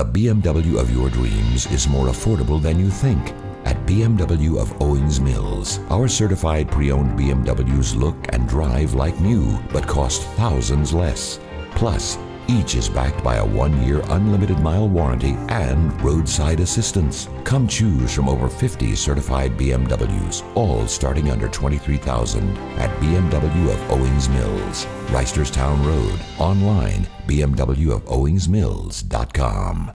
The BMW of your dreams is more affordable than you think. At BMW of Owings Mills, our certified pre-owned BMWs look and drive like new, but cost thousands less. Plus, each is backed by a one-year unlimited mile warranty and roadside assistance. Come choose from over 50 certified BMWs, all starting under 23,000 at BMW of Owings Mills, Reisterstown Road. Online, bmwofowingsmills.com.